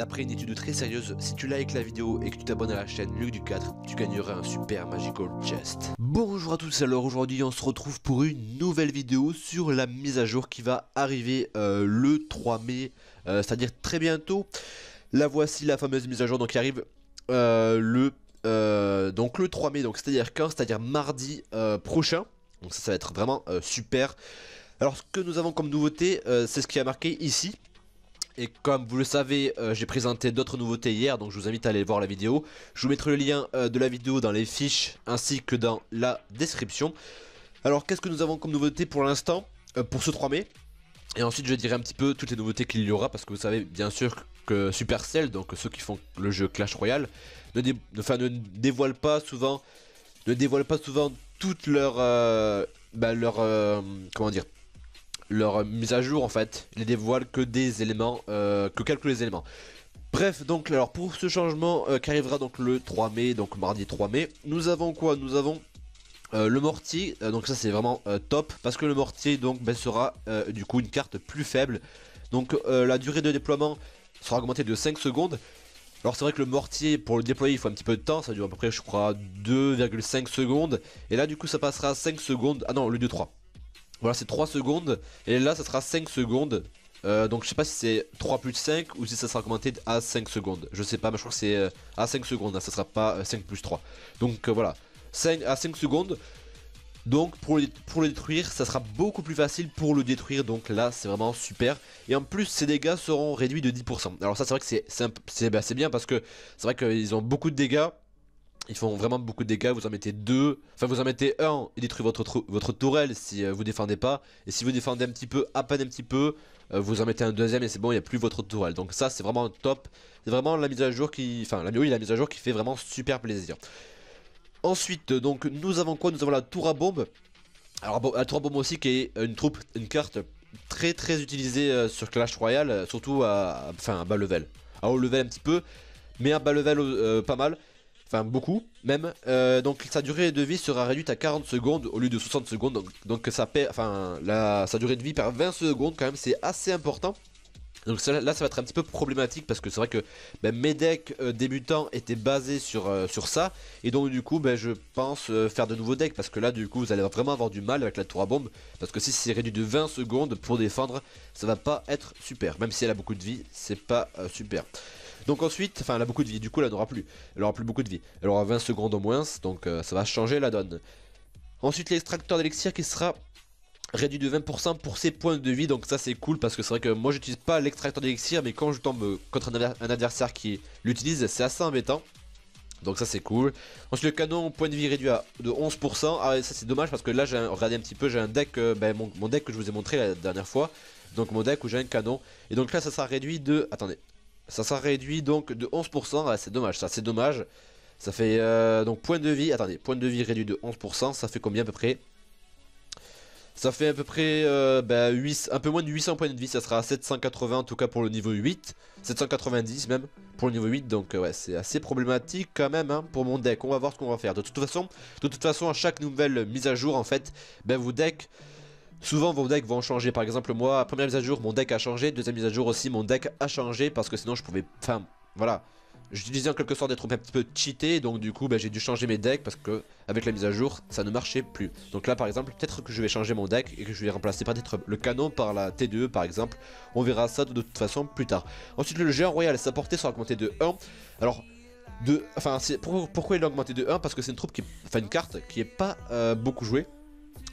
D'après une étude très sérieuse, si tu likes la vidéo et que tu t'abonnes à la chaîne Luc du 4, tu gagneras un super Magical Chest. Bonjour à tous, alors aujourd'hui on se retrouve pour une nouvelle vidéo sur la mise à jour qui va arriver euh, le 3 mai, euh, c'est-à-dire très bientôt. La voici la fameuse mise à jour donc qui arrive euh, le, donc le 3 mai, donc c'est-à-dire quand? C'est-à-dire mardi prochain. Donc ça, ça va être vraiment super. Alors ce que nous avons comme nouveauté, c'est ce qui a marqué ici. Et comme vous le savez, euh, j'ai présenté d'autres nouveautés hier, donc je vous invite à aller voir la vidéo. Je vous mettrai le lien euh, de la vidéo dans les fiches ainsi que dans la description. Alors qu'est-ce que nous avons comme nouveauté pour l'instant, euh, pour ce 3 mai? Et ensuite je dirai un petit peu toutes les nouveautés qu'il y aura, parce que vous savez bien sûr que Supercell, donc ceux qui font le jeu Clash Royale, ne, dévoilent pas souvent, ne dévoilent pas souvent toutes leurs, bah, leur, comment dire, leur mise à jour en fait. Ils ne dévoilent que des éléments, euh, que quelques éléments. Bref, donc alors pour ce changement euh, qui arrivera donc le 3 mai, donc mardi 3 mai, nous avons quoi? Nous avons euh, le mortier, donc ça c'est vraiment top parce que le mortier donc ben, sera du coup une carte plus faible. Donc la durée de déploiement sera augmentée de 5 secondes. Alors c'est vrai que le mortier pour le déployer il faut un petit peu de temps, ça dure à peu près je crois 2,5 secondes. Et là du coup ça passera à 5 secondes, ah non le 2 3. Voilà, c'est 3 secondes. Et là, ça sera 5 secondes. Euh, donc je sais pas si c'est 3 plus 5 ou si ça sera augmenté à 5 secondes. Je sais pas, mais je crois que c'est euh, à 5 secondes. Hein, ça sera pas 5 euh, plus 3. Donc voilà, 5 à 5 secondes. Donc pour le, détruire, ça sera beaucoup plus facile pour le détruire. Donc là, c'est vraiment super. Et en plus, ces dégâts seront réduits de 10%. Alors ça, c'est vrai que c'est bah, bien parce que c'est vrai qu'ils ont beaucoup de dégâts. Ils font vraiment beaucoup de dégâts, vous en mettez deux, enfin vous en mettez un, et détruit votre, votre tourelle si euh, vous défendez pas, et si vous défendez un petit peu, à peine un petit peu, euh, vous en mettez un deuxième et c'est bon, il n'y a plus votre tourelle. Donc ça c'est vraiment top, c'est vraiment la mise à jour qui, enfin la, oui, la mise à jour qui fait vraiment super plaisir. Ensuite, donc nous avons quoi? Nous avons la tour à bombe. Alors la tour à bombe aussi qui est une troupe, une carte très très utilisée euh, sur Clash Royale, surtout à bas level. À haut level un petit peu, mais à bas level pas mal. Enfin beaucoup même. Euh, donc sa durée de vie sera réduite à 40 secondes au lieu de 60 secondes. Donc, ça enfin la, sa durée de vie perd 20 secondes quand même, c'est assez important. Donc là ça va être un petit peu problématique parce que c'est vrai que ben, mes decks euh, débutants étaient basés sur, euh, sur ça et donc du coup ben, je pense faire de nouveaux decks parce que là du coup vous allez vraiment avoir du mal avec la tour à bombe parce que si c'est réduit de 20 secondes pour défendre ça va pas être super même si elle a beaucoup de vie c'est pas super. Donc ensuite, enfin elle a beaucoup de vie, du coup elle n'aura plus. Elle aura plus beaucoup de vie. Elle aura 20 secondes au moins, donc euh, ça va changer la donne. Ensuite l'extracteur d'élixir qui sera réduit de 20% pour ses points de vie, donc ça c'est cool parce que c'est vrai que moi j'utilise pas l'extracteur d'élixir, mais quand je tombe contre un, adversaire qui l'utilise, c'est assez embêtant. Donc ça c'est cool. Ensuite le canon, point de vie réduit à de 11%. Ah ça c'est dommage parce que là j'ai regardé un petit peu, j'ai un deck, euh, ben, mon, mon, deck que je vous ai montré la dernière fois. Donc mon deck où j'ai un canon. Et donc là ça sera réduit de... Attendez, ça sera réduit donc de 11%. Ah, c'est dommage, ça c'est dommage. Ça fait euh, donc point de vie. Attendez, point de vie réduit de 11%. Ça fait combien à peu près? Ça fait à peu près euh, bah, un peu moins de 800 points de vie. Ça sera à 780 en tout cas pour le niveau 8. 790 même pour le niveau 8. Donc ouais, c'est assez problématique quand même hein, pour mon deck. On va voir ce qu'on va faire. De toute façon, de toute façon, à chaque nouvelle mise à jour en fait, ben vos decks Souvent vos decks vont changer, par exemple moi, première mise à jour, mon deck a changé, deuxième mise à jour aussi, mon deck a changé, parce que sinon je pouvais... Enfin, voilà. J'utilisais en quelque sorte des troupes un petit peu cheatées, donc du coup bah, j'ai dû changer mes decks, parce que avec la mise à jour, ça ne marchait plus. Donc là par exemple, peut-être que je vais changer mon deck, et que je vais remplacer peut-être le canon par la T2 par exemple. On verra ça de toute façon plus tard. Ensuite le géant royal, sa portée sera augmentée de 1. Alors... De, enfin, pourquoi il a augmenté de 1 Parce que c'est une troupe qui, enfin une carte qui est pas euh, beaucoup jouée.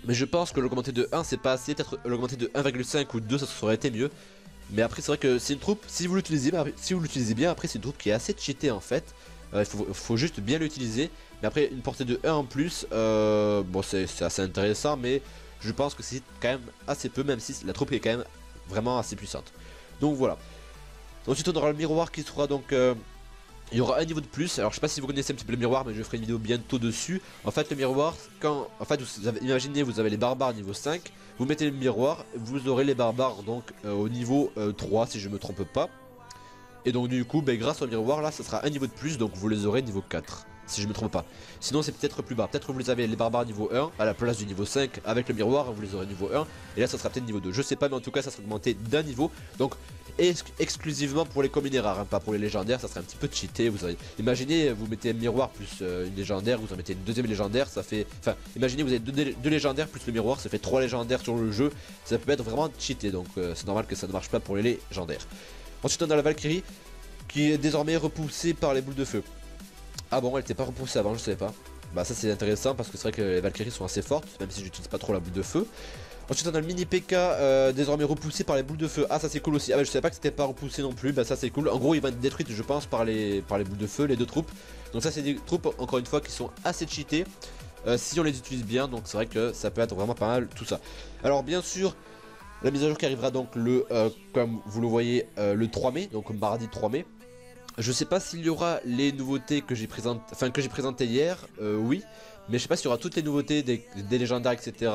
Mais je pense que l'augmenter de 1 c'est pas assez, peut-être l'augmenter de 1,5 ou 2 ça aurait été mieux. Mais après c'est vrai que c'est une troupe, si vous l'utilisez si vous l'utilisez bien, après c'est une troupe qui est assez cheatée en fait. Euh, il faut, juste bien l'utiliser. Mais après une portée de 1 en plus, euh, bon c'est assez intéressant mais je pense que c'est quand même assez peu même si la troupe est quand même vraiment assez puissante. Donc voilà. Ensuite on aura le miroir qui sera donc... Euh, il y aura un niveau de plus, alors je sais pas si vous connaissez un petit peu le miroir mais je ferai une vidéo bientôt dessus. En fait le miroir, quand, en fait vous avez, imaginez vous avez les barbares niveau 5 Vous mettez le miroir, vous aurez les barbares donc euh, au niveau 3 euh, si je me trompe pas. Et donc du coup ben, grâce au miroir là ça sera un niveau de plus donc vous les aurez niveau 4 si je me trompe pas. Sinon c'est peut-être plus bas, peut-être que vous avez les barbares niveau 1 à la place du niveau 5 avec le miroir, vous les aurez niveau 1 et là ça sera peut-être niveau 2. Je sais pas mais en tout cas ça sera augmenté d'un niveau. Donc exclusivement pour les communes rares, hein, pas pour les légendaires, ça serait un petit peu cheaté. Vous Imaginez, vous mettez un miroir plus euh, une légendaire, vous en mettez une deuxième légendaire, ça fait... Enfin, imaginez vous avez deux, légendaires plus le miroir, ça fait trois légendaires sur le jeu, ça peut être vraiment cheaté, donc euh, c'est normal que ça ne marche pas pour les légendaires. Ensuite on a la Valkyrie, qui est désormais repoussée par les boules de feu. Ah bon, elle n'était pas repoussée avant, je savais pas. Bah ça c'est intéressant parce que c'est vrai que les Valkyries sont assez fortes, même si j'utilise pas trop la boule de feu. Ensuite on a le mini PK euh, désormais repoussé par les boules de feu. Ah ça c'est cool aussi. Ah bah je savais pas que c'était pas repoussé non plus. Bah ça c'est cool. En gros il va être détruit je pense par les, par les boules de feu, les deux troupes. Donc ça c'est des troupes encore une fois qui sont assez cheatées. Euh, si on les utilise bien. Donc c'est vrai que ça peut être vraiment pas mal tout ça. Alors bien sûr la mise à jour qui arrivera donc le, euh, comme vous le voyez, le 3 mai, donc mardi 3 mai. Je sais pas s'il y aura les nouveautés que j'ai présentées, hier, oui, mais je sais pas s'il y aura toutes les nouveautés des, légendaires, etc.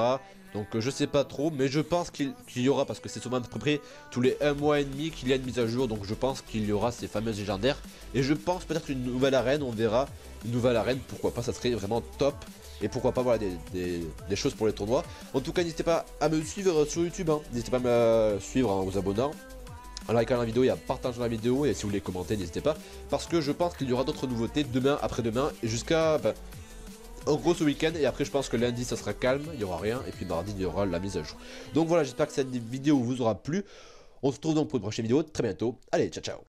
Donc euh, je sais pas trop, mais je pense qu'il y aura, parce que c'est souvent à peu près tous les 1 mois et demi qu'il y a une mise à jour, donc je pense qu'il y aura ces fameuses légendaires. Et je pense peut-être une nouvelle arène, on verra une nouvelle arène, pourquoi pas, ça serait vraiment top. Et pourquoi pas voilà des, choses pour les tournois. En tout cas n'hésitez pas à me suivre sur YouTube, hein. n'hésitez pas à me suivre en vous abonnant. En likant la vidéo et à partager la vidéo et si vous voulez commenter n'hésitez pas parce que je pense qu'il y aura d'autres nouveautés demain après-demain jusqu'à ben, en gros ce week-end et après je pense que lundi ça sera calme, il n'y aura rien et puis mardi il y aura la mise à jour. Donc voilà j'espère que cette vidéo vous aura plu. On se retrouve donc pour une prochaine vidéo très bientôt. Allez ciao ciao